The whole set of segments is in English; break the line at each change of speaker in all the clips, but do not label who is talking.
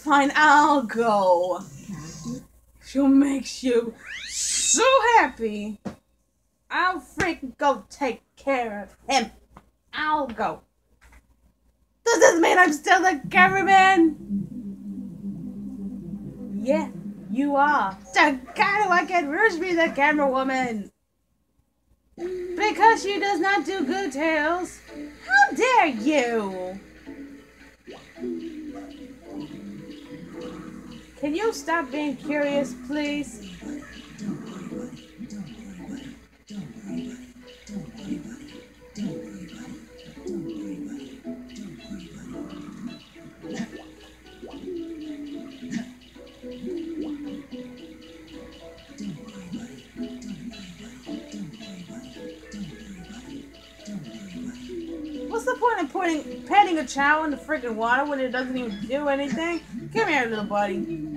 Fine, I'll go. She'll make you so happy. I'll freaking go take care of him. I'll go. Does this mean I'm still the cameraman? Yeah, you are. So how do I get Rouge be the camera woman? Because she does not do good tales. How dare you? Can you stop being curious, please? What's the point of putting petting a Chao in the freaking water when it doesn't even do anything? Come here, little buddy.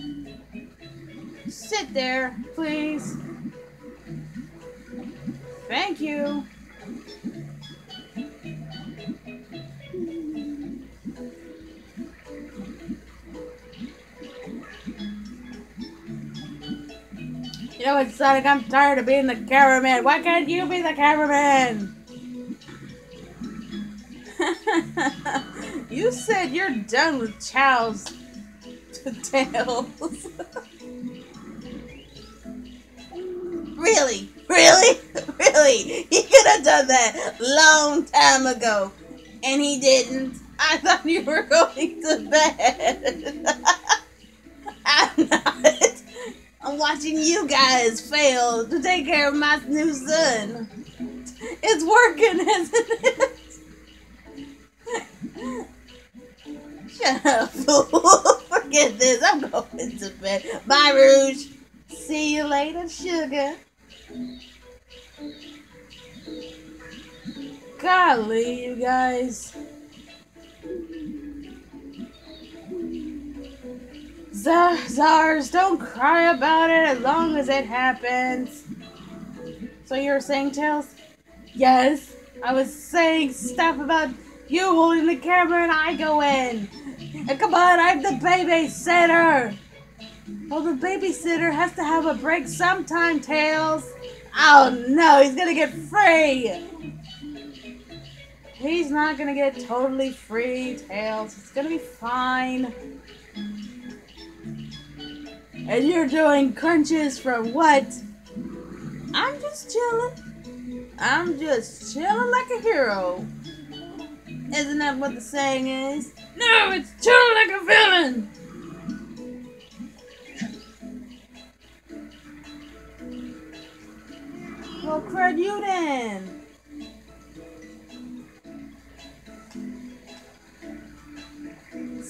Sit there, please. Thank you. You know what, Sonic? I'm tired of being the cameraman. Why can't you be the cameraman? you said you're done with Chow's tails. Really? He could have done that long time ago. And he didn't. I thought you were going to bed. I'm not. I'm watching you guys fail to take care of my new son. It's working, isn't it? Shut up, fool. Forget this. I'm going to bed. Bye, Rouge. See you later, sugar. Golly, you guys. Z- Zars, don't cry about it as long as it happens. So you were saying, Tails? Yes, I was saying stuff about you holding the camera and I go in. And come on, I'm the babysitter. Well, the babysitter has to have a break sometime, Tails. Oh no, he's gonna get free. He's not gonna get totally free, Tails. It's gonna be fine. And you're doing crunches for what? I'm just chilling. I'm just chilling like a hero. Isn't that what the saying is? No, it's chilling like a villain. Well, crud you then.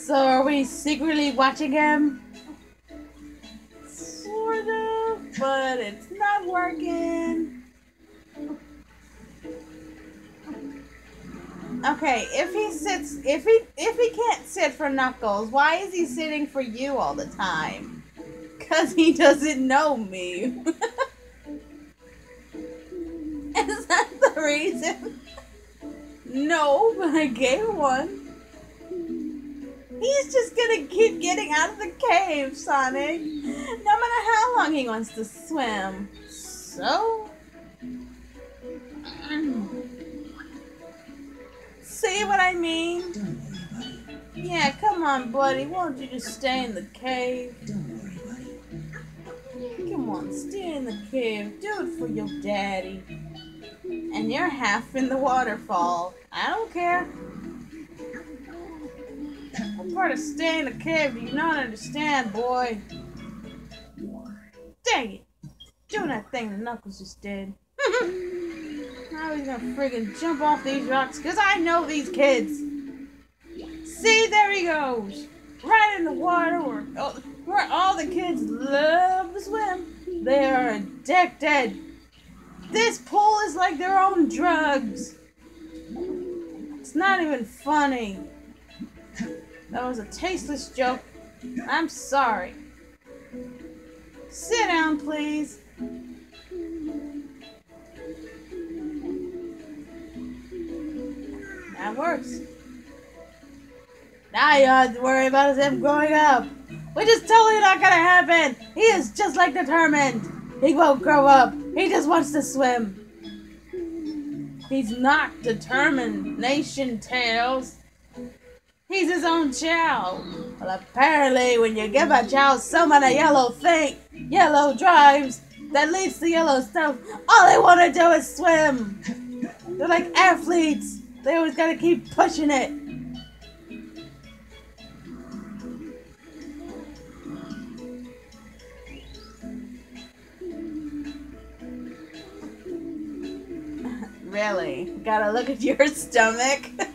So are we secretly watching him? Sort of, but it's not working. Okay, if he sits, if he if he can't sit for Knuckles, why is he sitting for you all the time? Cause he doesn't know me. is that the reason? No, but I gave one. He's just gonna keep getting out of the cave, Sonic. No matter how long he wants to swim. So. See what I mean? Yeah, come on, buddy. Won't you just stay in the cave? Come on, stay in the cave. Do it for your daddy. And you're half in the waterfall. I don't care. Part of stay in the cave you not understand, boy? Dang it. Doing that thing the Knuckles just did. now he's gonna friggin' jump off these rocks, because I know these kids. See, there he goes. Right in the water where, oh, where all the kids love to swim. They are addicted. This pool is like their own drugs. It's not even funny. That was a tasteless joke. I'm sorry. Sit down, please. That works. Now you have to worry about him growing up. which is totally not gonna happen. He is just like determined. He won't grow up. He just wants to swim. He's not determined, Nation Tails. He's his own child. Well, apparently, when you give a child so many yellow thing, yellow drives that leads to yellow stuff, all they want to do is swim. They're like athletes. They always gotta keep pushing it. really? Gotta look at your stomach.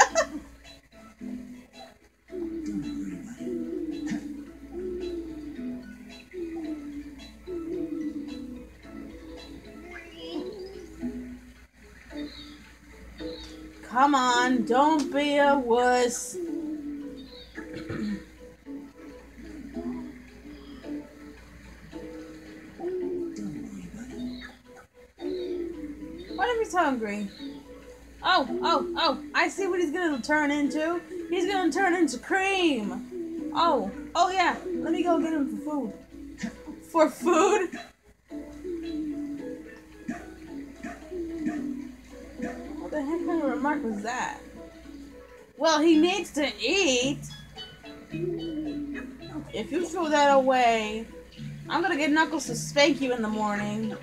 don't be a wuss. What if he's hungry? Oh, oh, oh, I see what he's gonna turn into. He's gonna turn into cream. Oh, oh yeah, let me go get him for food. For food? What the heck kind of remark was that? Well, he needs to eat. If you throw that away, I'm gonna get Knuckles to spank you in the morning.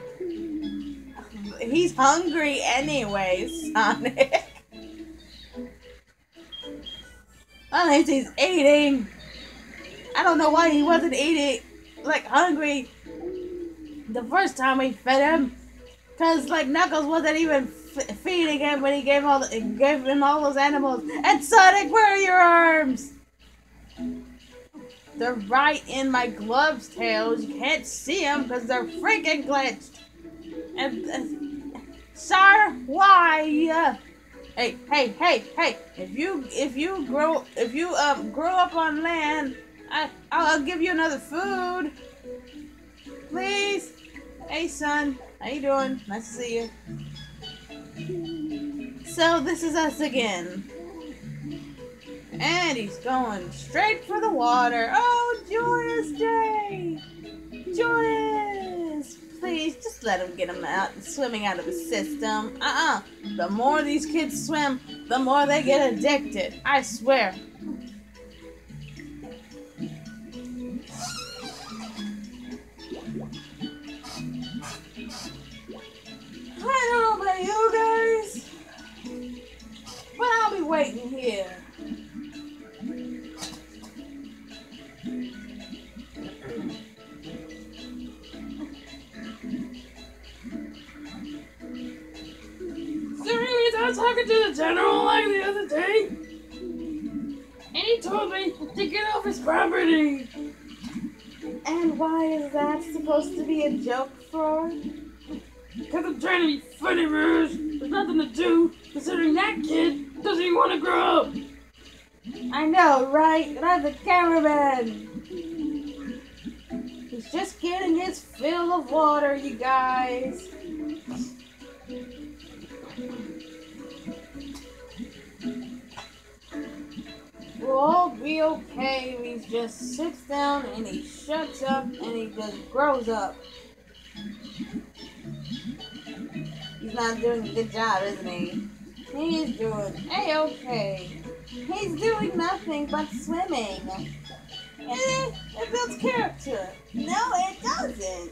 He's hungry anyway, Sonic. Least he's eating. I don't know why he wasn't eating, like, hungry the first time we fed him. Because, like, Knuckles wasn't even feeding him when he gave, all the, gave him all those animals. And Sonic, where are your arms? They're right in my gloves, Tails. You can't see them because they're freaking glitched. And, uh, sir, why? Hey, hey, hey, hey! If you if you grow if you um grow up on land, I I'll give you another food. Please. Hey, son. How you doing? Nice to see you. So this is us again. And he's going straight for the water. Oh, joyous day! Joyous! Please, just let him get him out, swimming out of his system. Uh-uh. The more these kids swim, the more they get addicted. I swear.
Because I'm trying to be funny, Rouge. There's nothing to do, considering that kid doesn't even want to grow up.
I know, right? That's the cameraman. He's just getting his fill of water, you guys. We'll all be okay if he just sits down and he shuts up and he just grows up. Not doing a good job, isn't he? He's doing a-okay. He's doing nothing but swimming. Eh, it builds character. No, it doesn't.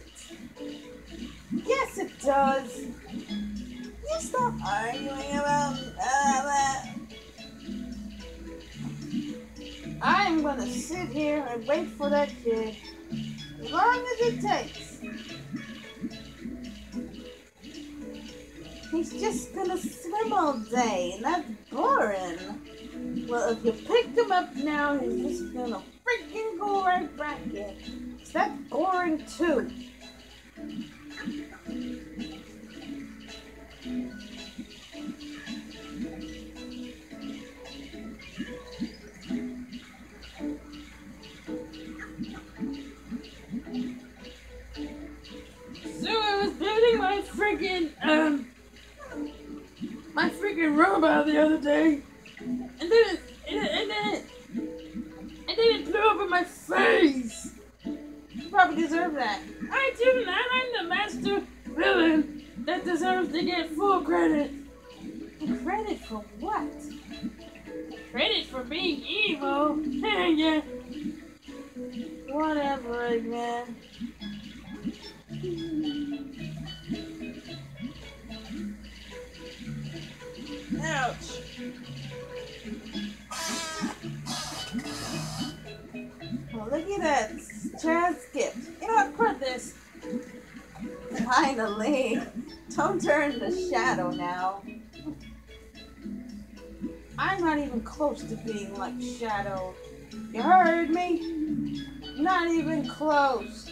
Yes, it does. You stop arguing about uh. I'm gonna sit here and wait for that kid as long as it takes. He's just gonna swim all day, and that's boring. Well, if you pick him up now, he's just gonna freaking go right back in. That's boring too.
Freaking robot the other day, and then it, and, and then it, and then it blew up in my face.
You probably deserve that.
I do not. I'm the master villain that deserves to get full credit.
Credit for what?
Credit for being evil. yeah.
Whatever, Eggman. Look at that. Chad skipped. You know what? Quit this. Finally. Don't turn to shadow now. I'm not even close to being like Shadow. You heard me? Not even close.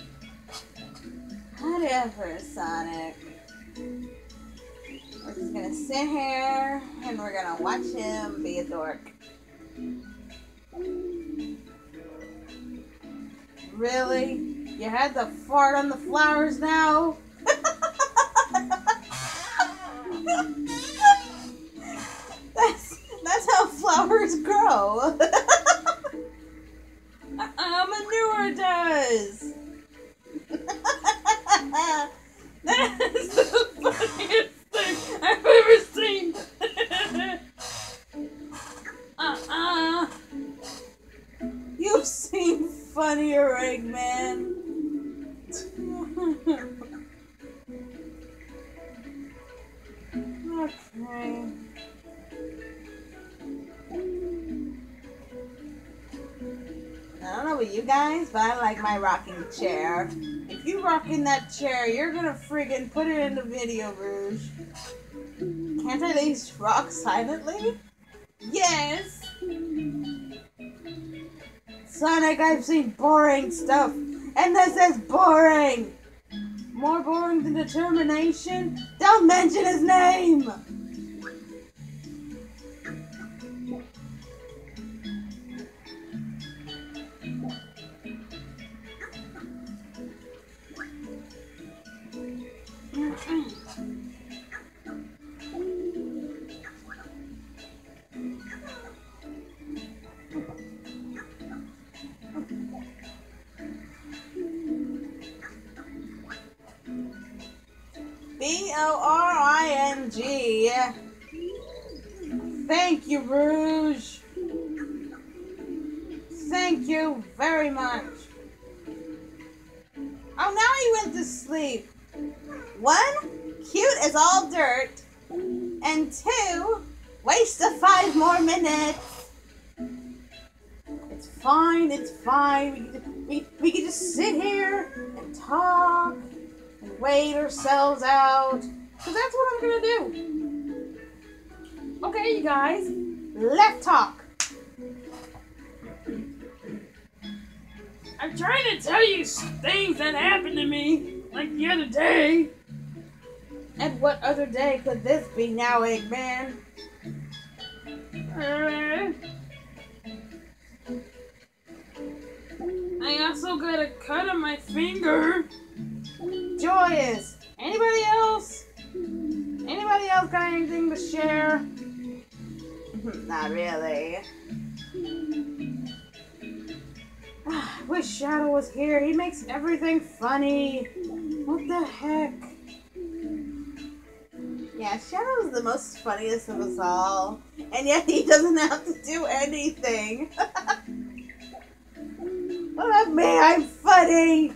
Whatever, Sonic. Just gonna sit here and we're gonna watch him be a dork. Really? You had to fart on the flowers now? that's that's how flowers grow. uh, manure does.
That's the funniest I've ever seen. uh-uh.
You've seen funnier, Eggman. okay. I don't know about you guys, but I like my rocking chair. If you rock in that chair, you're gonna friggin' put it in the video, Rouge. Can't I at least rock silently? Yes! Sonic, I've seen boring stuff, and this is boring! More boring than determination? Don't mention his name! B O R I N G. Thank you, Rouge. Thank you very much. Oh, now he went to sleep. One, cute as all dirt. And two, waste of five more minutes. It's fine, it's fine. We we, we can just sit here and talk wait ourselves out. Because that's what I'm going to do. Okay, you guys, let's talk.
I'm trying to tell you things that happened to me, like the other day.
And what other day could this be now, Eggman?
Uh, I also got a cut on my finger.
Joyous. Anybody else? Anybody else got anything to share? Not really. I wish Shadow was here. He makes everything funny. What the heck? Yeah, Shadow's the most funniest of us all. And yet he doesn't have to do anything. what about me? I'm funny.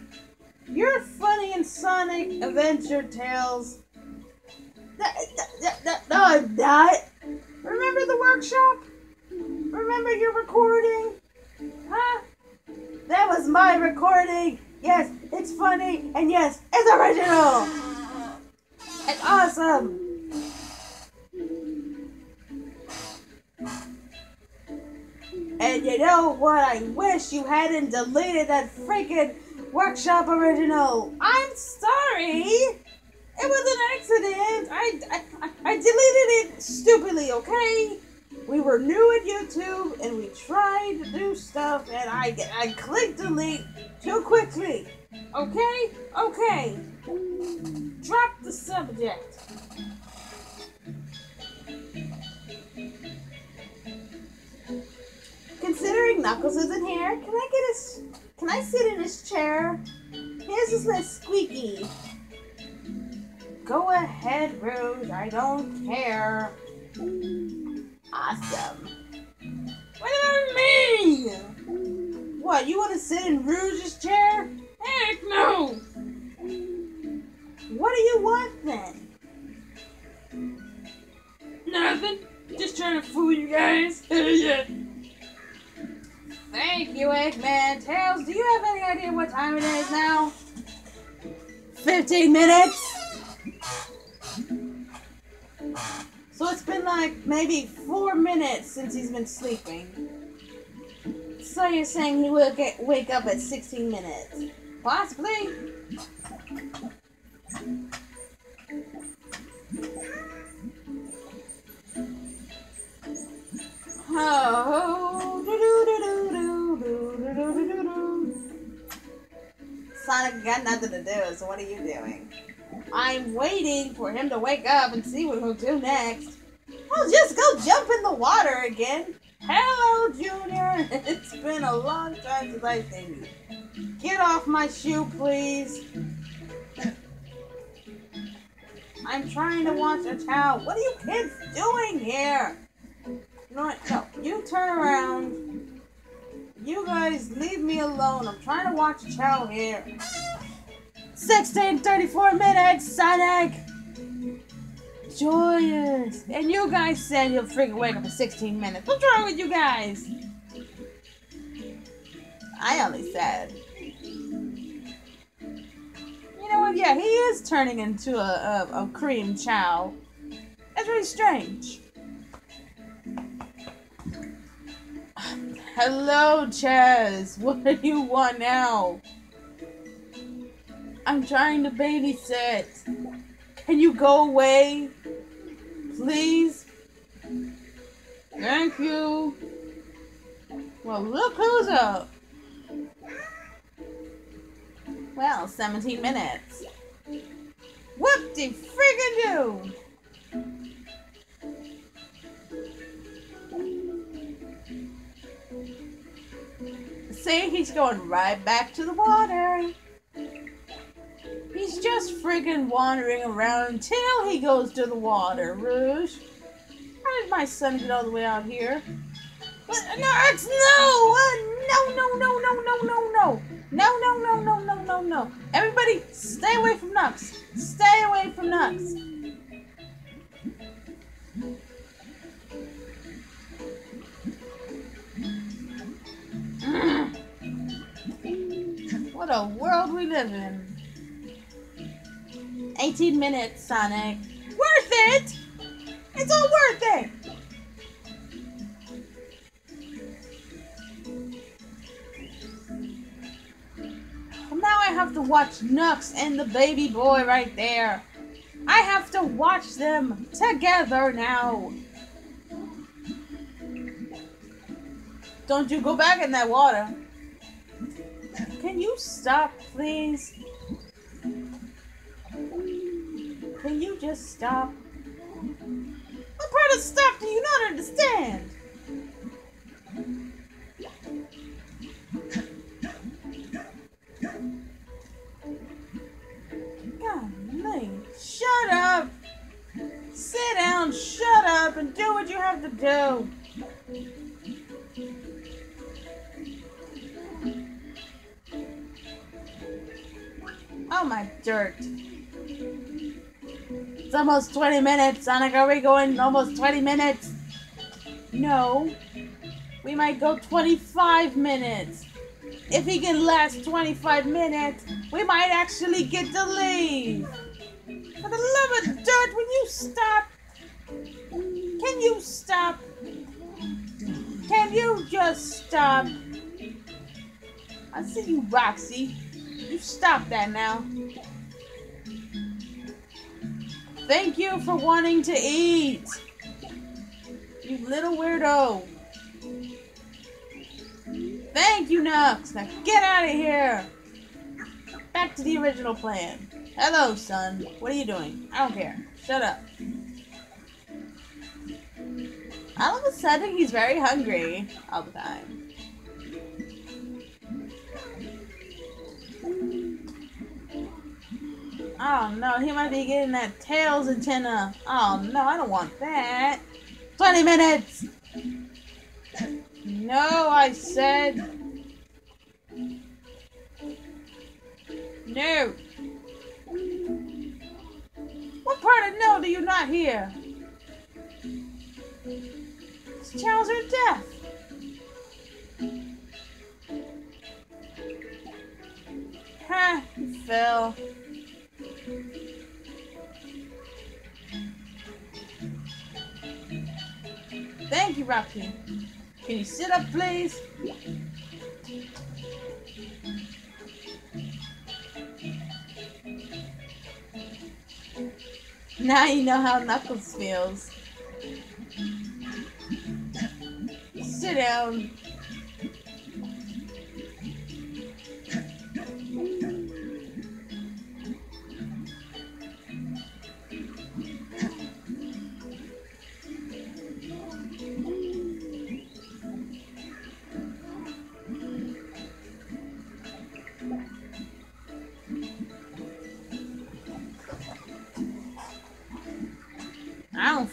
You're funny in Sonic Adventure Tales. No, I'm not. Remember the workshop? Remember your recording? Huh? That was my recording. Yes, it's funny, and yes, it's original. It's awesome. And you know what? I wish you hadn't deleted that freaking workshop original. I'm sorry. It was an accident. I, I, I- deleted it stupidly, okay? We were new at YouTube and we tried to do stuff and I, I clicked delete too quickly. Okay? Okay. Drop the subject. Considering Knuckles isn't here, can I get his can I sit in his chair? is this list squeaky? Go ahead, Rouge. I don't care. Awesome.
What about me?
What, you want to sit in Rouge's chair?
Heck no!
What do you want then?
Nothing. Just trying to fool you guys. yeah.
Thank you, Eggman. Tails, do you have any idea what time it is now? 15 minutes? So it's been like maybe four minutes since he's been sleeping. So you're saying he will get wake up at 16 minutes? Possibly. Oh, got nothing to do, so what are you doing? I'm waiting for him to wake up and see what he'll do next. I'll just go jump in the water again. Hello, Junior. It's been a long time since I've seen you. Get off my shoe, please. I'm trying to watch a towel. What are you kids doing here? No, no, you turn around. You guys leave me alone. I'm trying to watch a Chao here. 1634 minutes, Sonic! Joyous! And you guys said you'll freaking wake up in 16 minutes. What's wrong with you guys? I only said. You know what? Yeah, he is turning into a, a, a cream Chao. That's really strange. Hello, Chaz. What do you want now? I'm trying to babysit. Can you go away? Please? Thank you. Well, look who's up. Well, 17 minutes. Whoop-de friggin' do! See, he's going right back to the water. Just friggin' wandering around until he goes to the water, Rouge. How did my son get all the way out here? But, no, X, no! Uh, no, no, no, no, no, no, no! No, no, no, no, no, no, no. Everybody, stay away from Nux. Stay away from Nux. What a world we live in. 18 minutes, Sonic. Worth it! It's all worth it! Now I have to watch Nux and the baby boy right there. I have to watch them together now. Don't you go back in that water. Can you stop, please? You just stop? What part of stop do you not understand? Shut up! Sit down, shut up, and do what you have to do. Oh my dirt. Almost 20 minutes, Sonic. Are we going almost 20 minutes? No. We might go 25 minutes. If he can last 25 minutes, we might actually get to leave. For the love of dirt, will you stop? Can you stop? Can you just stop? I see you, Roxy. You stop that now. Thank you for wanting to eat. You little weirdo. Thank you, Nux. Now get out of here. Back to the original plan. Hello, son. What are you doing? I don't care. Shut up. All of a sudden, he's very hungry all the time. Oh no, he might be getting that tails antenna. Oh no, I don't want that. 20 minutes! No, I said. No. What part of no do you not hear? These channels are deaf. Ha, you Thank you. Can you sit up, please? Now you know how Knuckles feels. Sit down.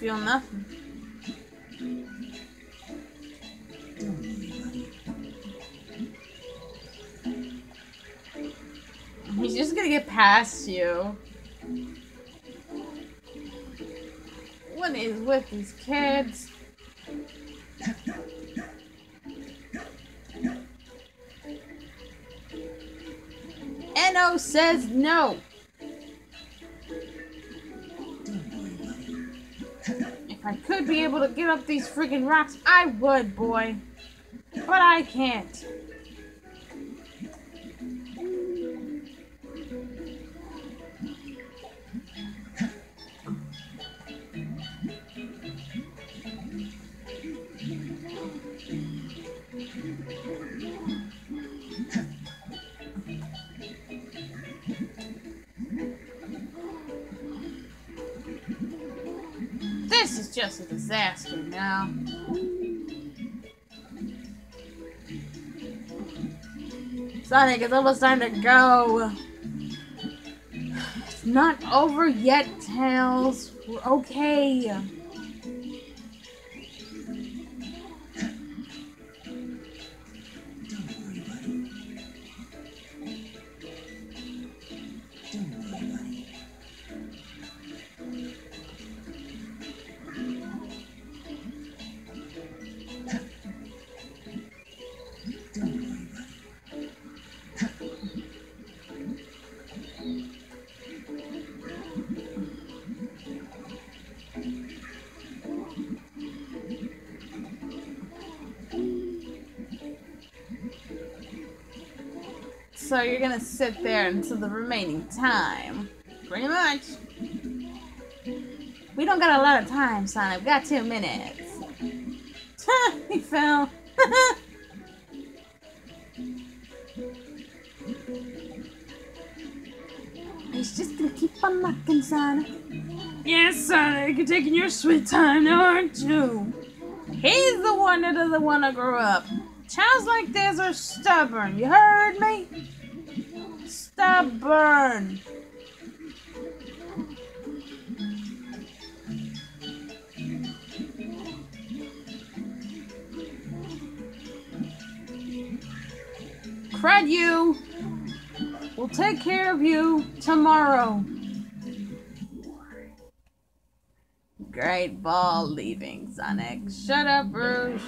Feel nothing. He's just gonna get past you. What is with these kids? No says no. Able to get up these freaking rocks, I would, boy. But I can't. Is just a disaster now. Sonic, it's almost time to go. It's not over yet, Tails. We're okay. So you're gonna sit there until the remaining time. Pretty much. We don't got a lot of time, Sonic. We got two minutes. he fell. He's just gonna keep on knocking, Sonic.
Yes, Sonic, you're taking your sweet time now, aren't you?
He's the one that doesn't want to grow up. Childs like this are stubborn. You heard me? Stubborn. Crud you. We'll take care of you tomorrow. Great ball leaving, Sonic. Shut up, Rouge.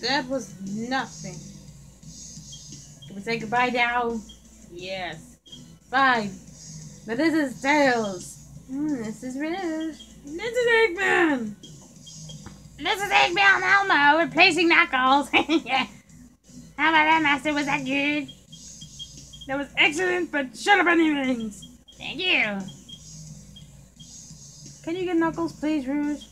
That was nothing. Can we say goodbye now? Yes. Bye. But this is Tails. Mm, this is Rouge.
This is Eggman!
This is Eggman and Elmo replacing Knuckles. yeah. How about that, Master? Was that good?
That was excellent, but shut up anyways!
Thank you. Can you get Knuckles, please, Rouge?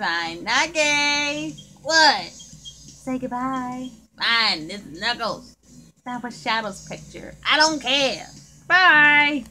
Ah, Fine. Nuggy! What? Say goodbye. Fine, this is Knuckles. That was Shadow's picture. I don't care. Bye!